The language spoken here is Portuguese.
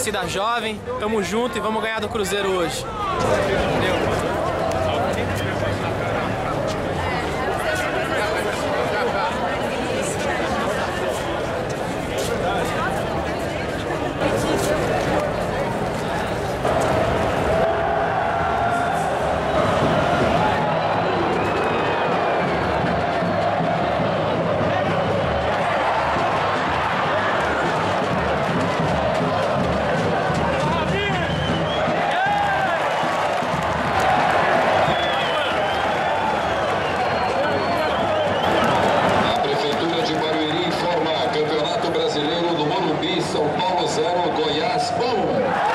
torcida jovem. Tamo junto e vamos ganhar do Cruzeiro hoje. São Paulo 0, Goiás 1.